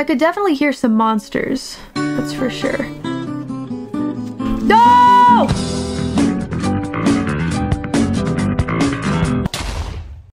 I could definitely hear some monsters. That's for sure.